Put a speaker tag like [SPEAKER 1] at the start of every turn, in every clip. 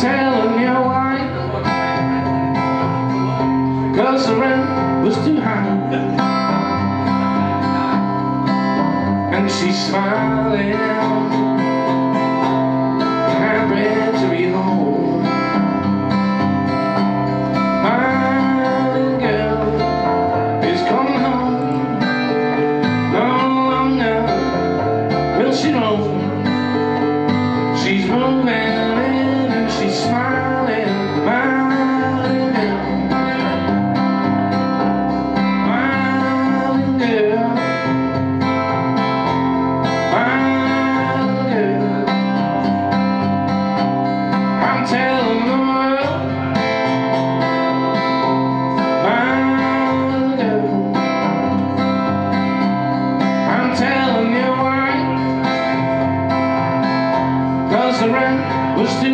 [SPEAKER 1] telling you why. Cause the rent was too high. And she's smiling. to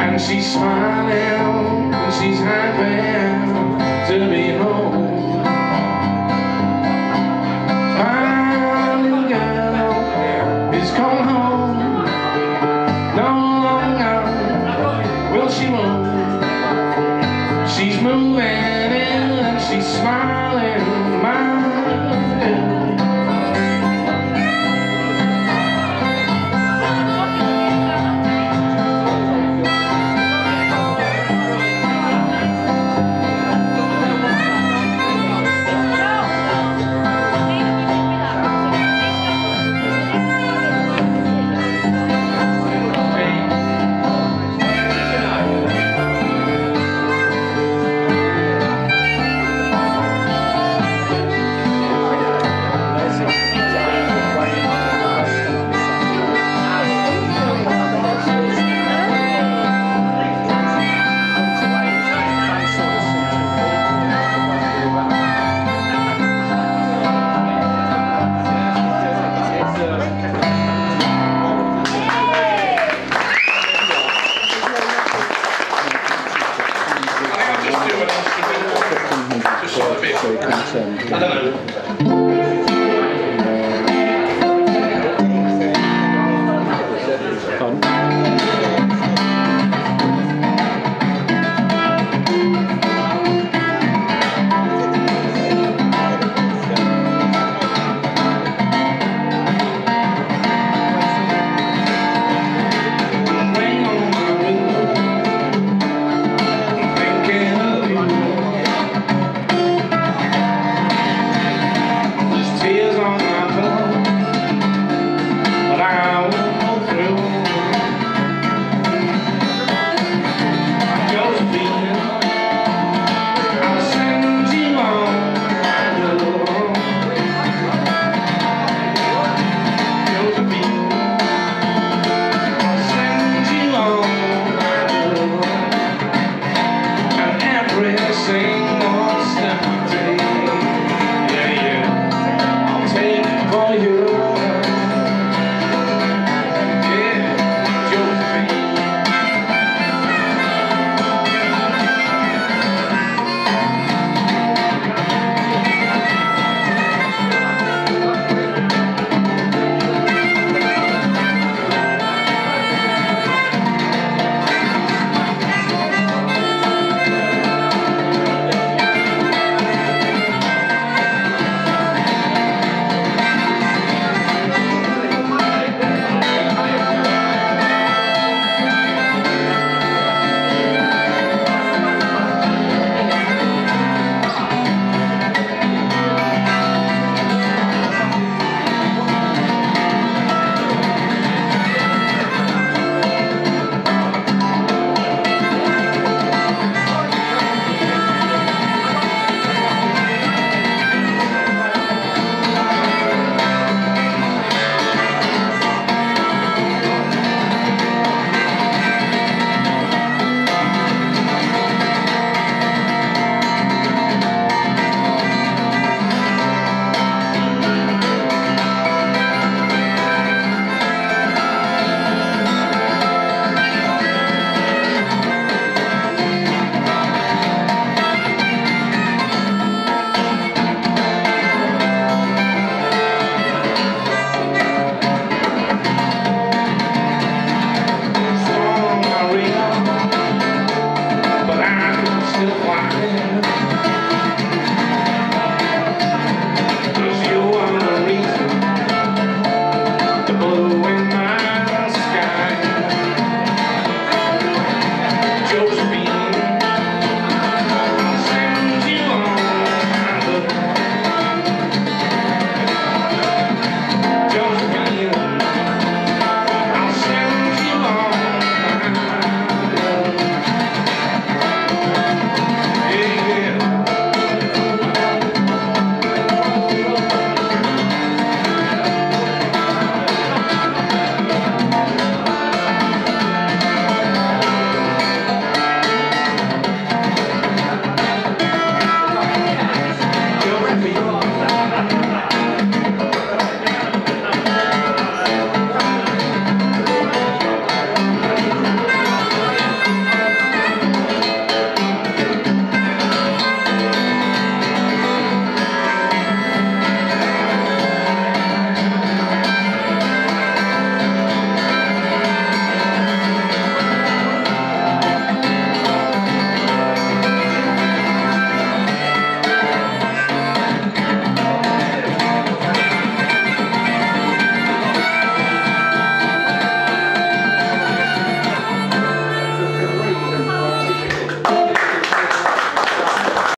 [SPEAKER 1] And she's smiling and she's happy to be home. My come home. No longer will she roam She's moving and she's smiling. 神。